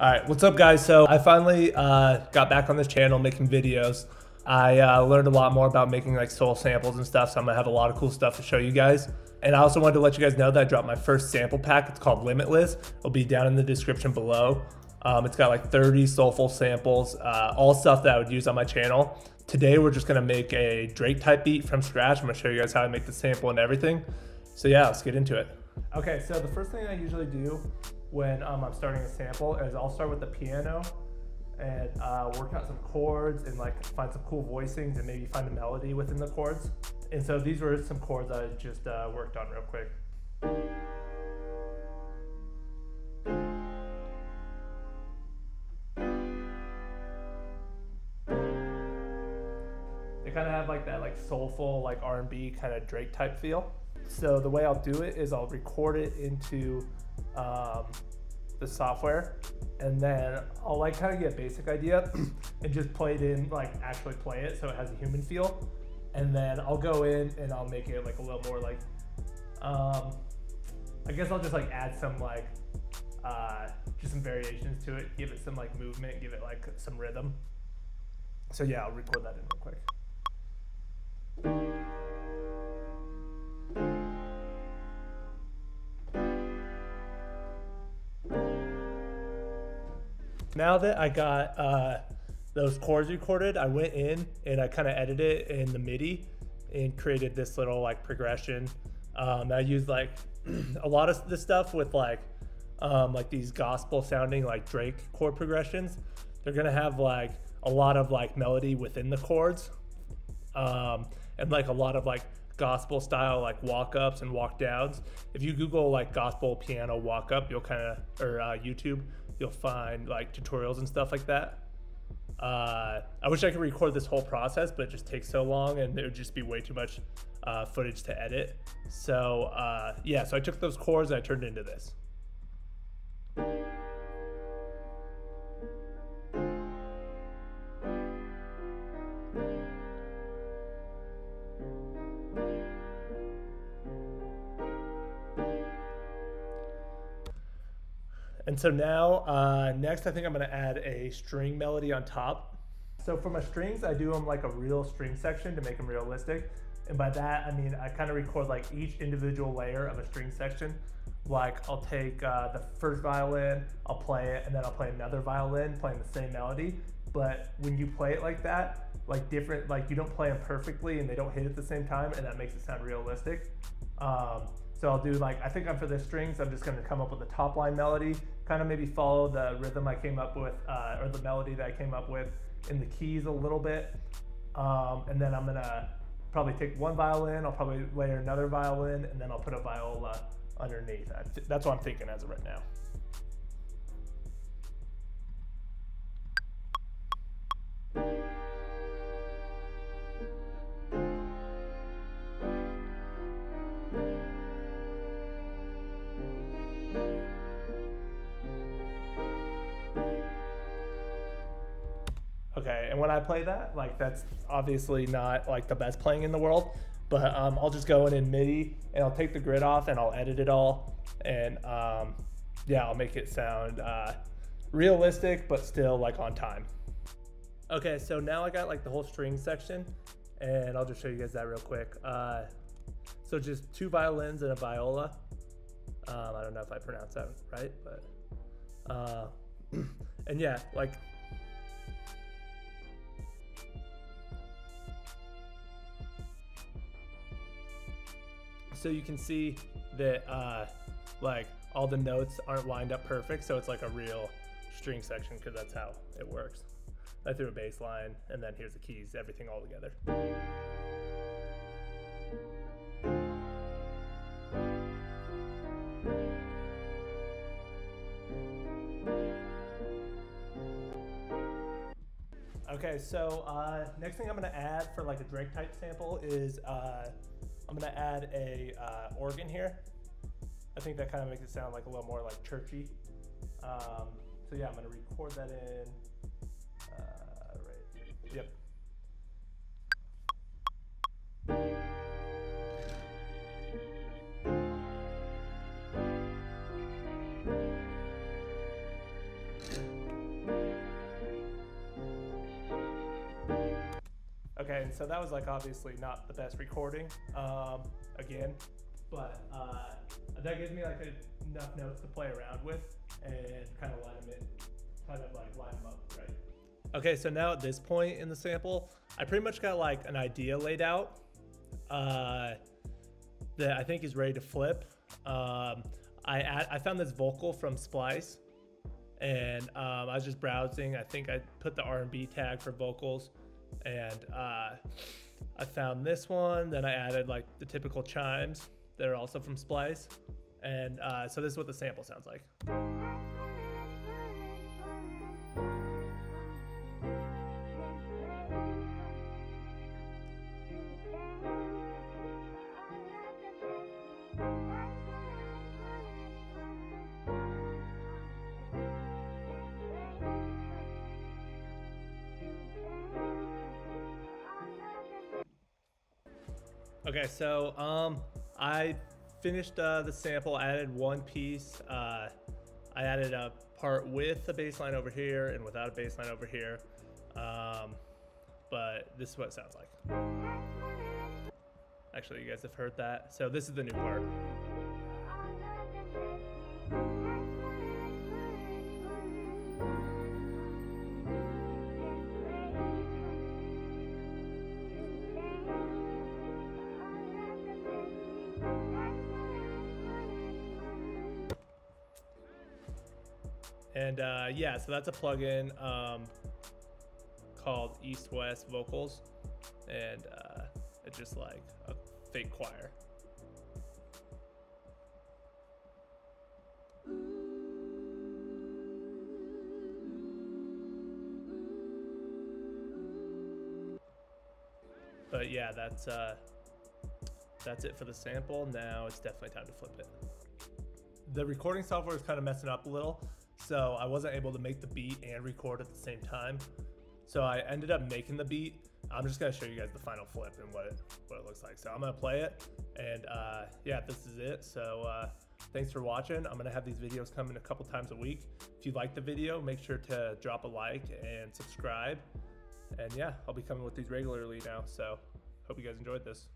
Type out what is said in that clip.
All right, what's up, guys? So I finally uh, got back on this channel making videos. I uh, learned a lot more about making like soul samples and stuff, so I'm gonna have a lot of cool stuff to show you guys. And I also wanted to let you guys know that I dropped my first sample pack. It's called Limitless. It'll be down in the description below. Um, it's got like 30 soulful samples, uh, all stuff that I would use on my channel. Today we're just gonna make a Drake type beat from scratch. I'm gonna show you guys how I make the sample and everything. So yeah, let's get into it. Okay, so the first thing I usually do when um, I'm starting a sample is I'll start with the piano and uh, work out some chords and like find some cool voicings and maybe find a melody within the chords. And so these were some chords I just uh, worked on real quick. They kind of have like that like soulful like R&B kind of Drake type feel. So the way I'll do it is I'll record it into um, the software. And then I'll like kind of get a basic idea and just play it in like actually play it so it has a human feel. And then I'll go in and I'll make it like a little more like um, I guess I'll just like add some like uh, just some variations to it give it some like movement give it like some rhythm. So yeah I'll record that in real quick now that I got uh, those chords recorded, I went in and I kind of edited it in the MIDI and created this little like progression. Um, I used like a lot of the stuff with like um, like these gospel sounding like Drake chord progressions. They're gonna have like a lot of like melody within the chords, um, and like a lot of like gospel style like walk ups and walk downs. If you Google like gospel piano walk up, you'll kind of or uh, YouTube, you'll find like tutorials and stuff like that. Uh, I wish I could record this whole process, but it just takes so long and it would just be way too much uh, footage to edit. So uh, yeah, so I took those chords and I turned it into this. And so now, uh, next I think I'm gonna add a string melody on top. So for my strings, I do them like a real string section to make them realistic. And by that, I mean, I kind of record like each individual layer of a string section. Like I'll take uh, the first violin, I'll play it, and then I'll play another violin playing the same melody. But when you play it like that, like different, like you don't play them perfectly and they don't hit at the same time, and that makes it sound realistic. Um, so I'll do like, I think I'm for the strings, I'm just gonna come up with a top line melody, kind of maybe follow the rhythm I came up with, uh, or the melody that I came up with in the keys a little bit. Um, and then I'm gonna probably take one violin, I'll probably layer another violin, and then I'll put a viola underneath. That's what I'm thinking as of right now. Okay, and when I play that, like that's obviously not like the best playing in the world, but um, I'll just go in in MIDI and I'll take the grid off and I'll edit it all, and um, yeah, I'll make it sound uh, realistic but still like on time. Okay, so now I got like the whole string section, and I'll just show you guys that real quick. Uh, so just two violins and a viola. Um, I don't know if I pronounced that right, but uh, and yeah, like so you can see that uh, like all the notes aren't lined up perfect, so it's like a real string section because that's how it works. I threw a bass line, and then here's the keys, everything all together. Okay, so uh, next thing I'm gonna add for like a Drake type sample is uh, I'm gonna add a uh, organ here. I think that kind of makes it sound like a little more like churchy. Um, so yeah, I'm gonna record that in. Uh, right. Yep. Okay, and so that was like obviously not the best recording, um, again, but uh, that gives me like a, enough notes to play around with and kind of line them in, kind of like line them up, right? Okay, so now at this point in the sample, I pretty much got like an idea laid out uh, that I think is ready to flip. Um, I add, I found this vocal from Splice, and um, I was just browsing. I think I put the R&B tag for vocals, and uh, I found this one. Then I added like the typical chimes that are also from Splice, and uh, so this is what the sample sounds like. Okay, so um, I finished uh, the sample, added one piece. Uh, I added a part with a bass line over here and without a bass line over here. Um, but this is what it sounds like. Actually, you guys have heard that. So this is the new part. And uh, yeah, so that's a plugin um, called East West Vocals, and uh, it's just like a fake choir. But yeah, that's uh, that's it for the sample. Now it's definitely time to flip it. The recording software is kind of messing up a little so I wasn't able to make the beat and record at the same time. So I ended up making the beat. I'm just gonna show you guys the final flip and what it, what it looks like. So I'm gonna play it, and uh, yeah, this is it. So uh, thanks for watching. I'm gonna have these videos coming a couple times a week. If you like the video, make sure to drop a like and subscribe. And yeah, I'll be coming with these regularly now. So hope you guys enjoyed this.